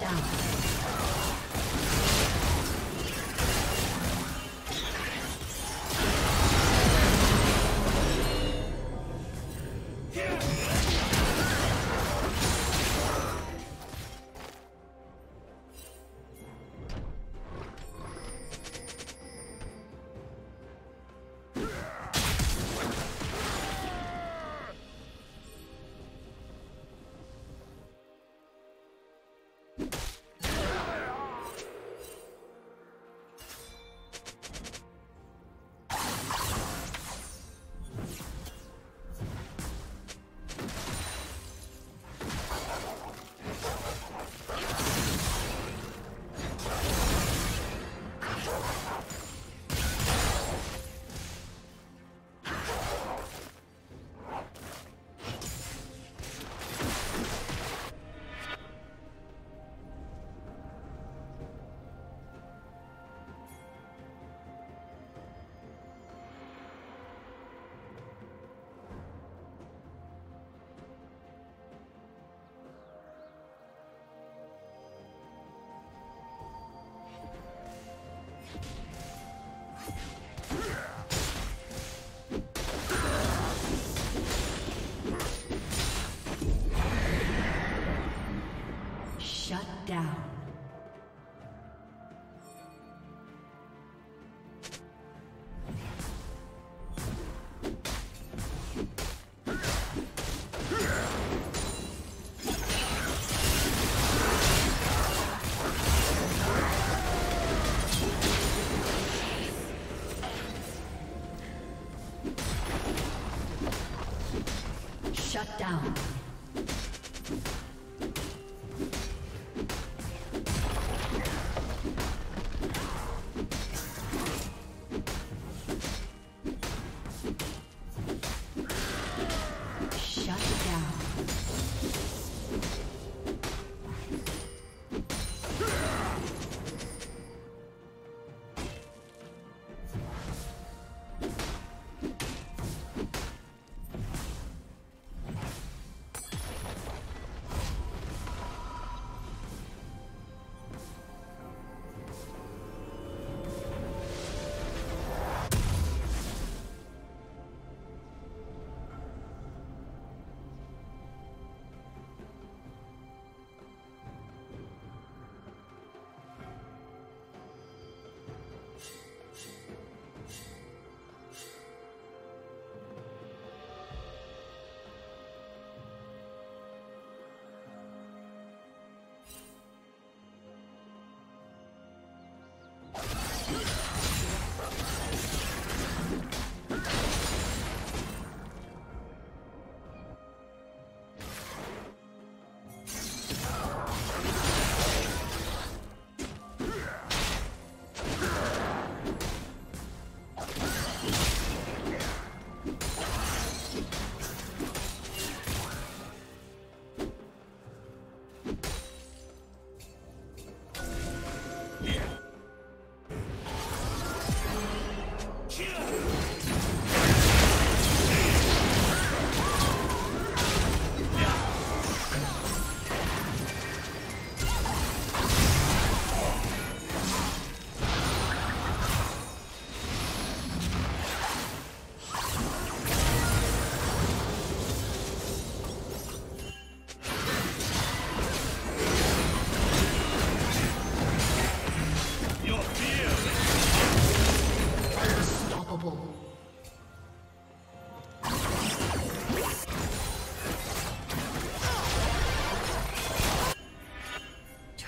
Down.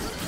Let's go.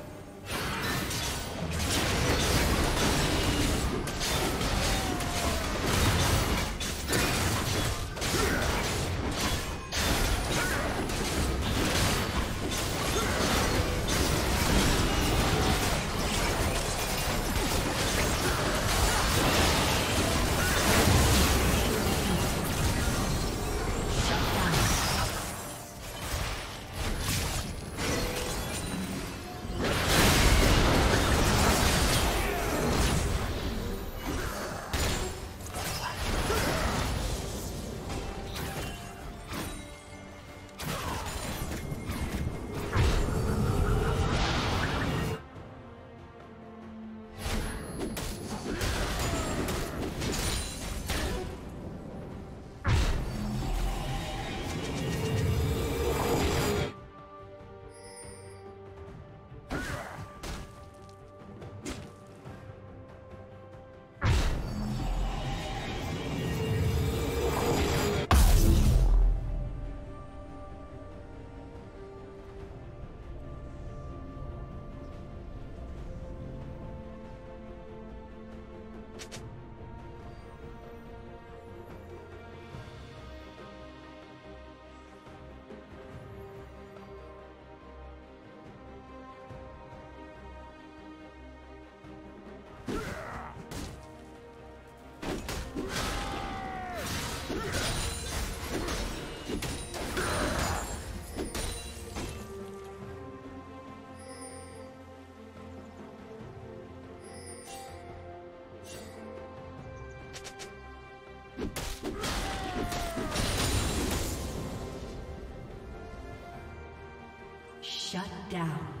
Down.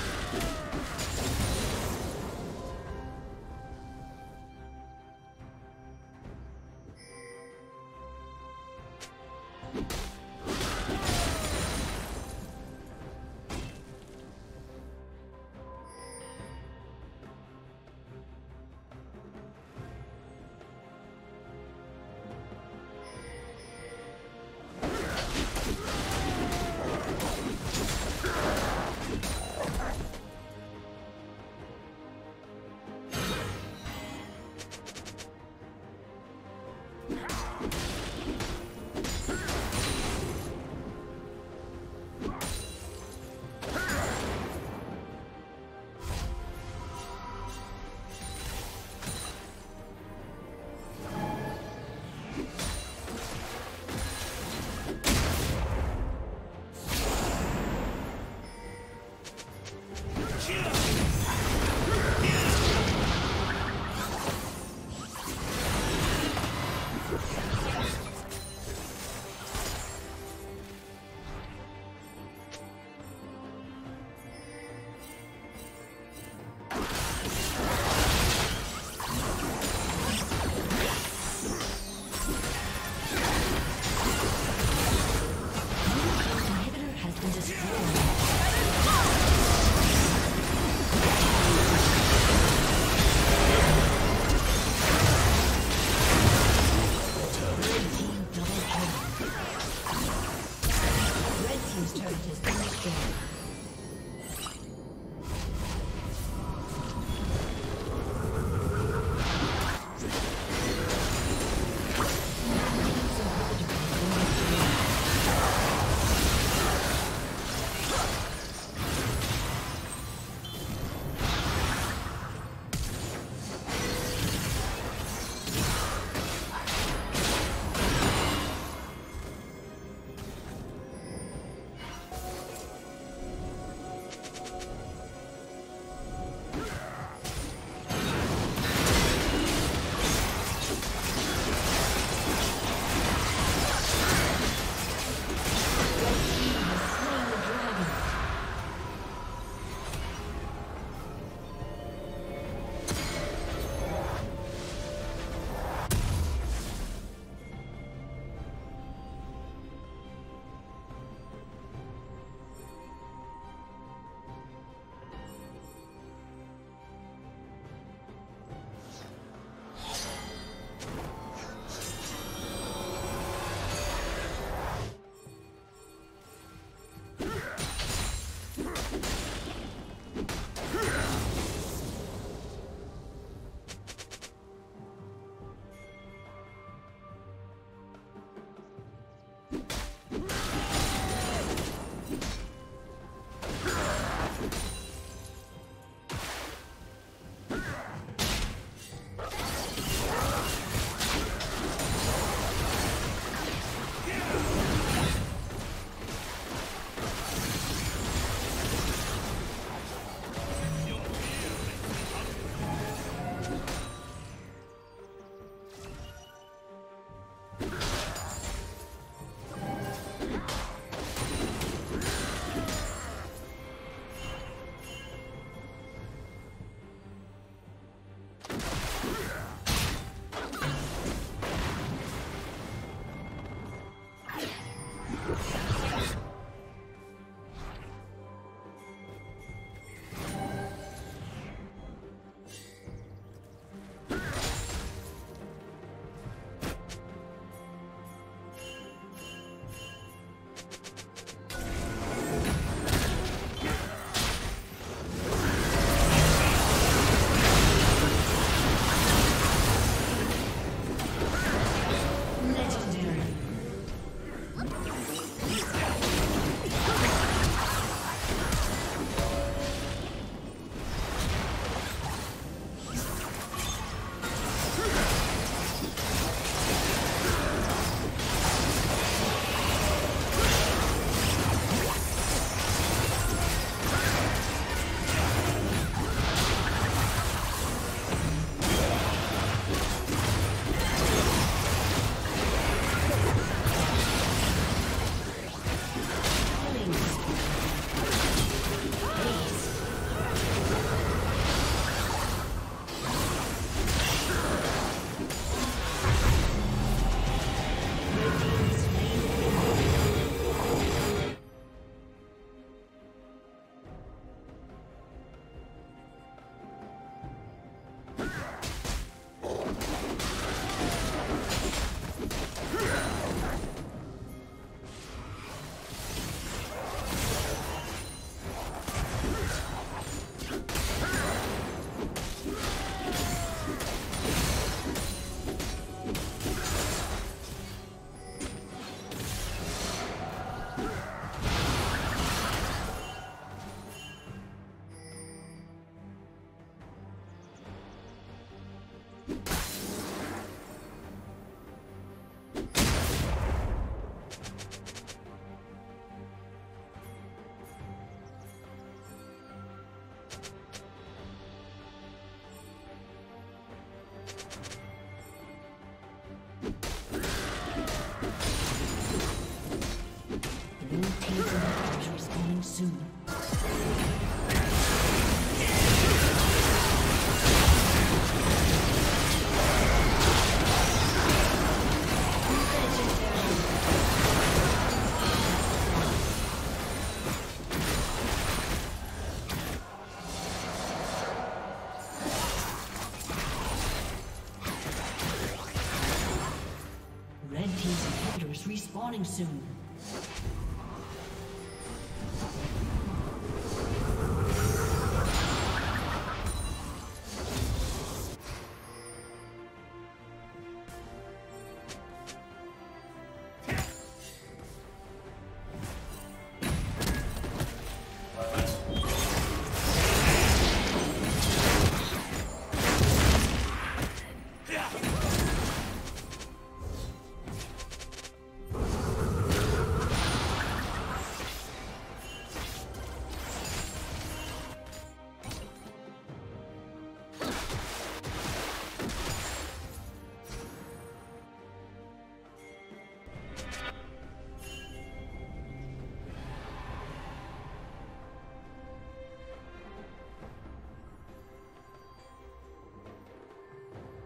respawning soon.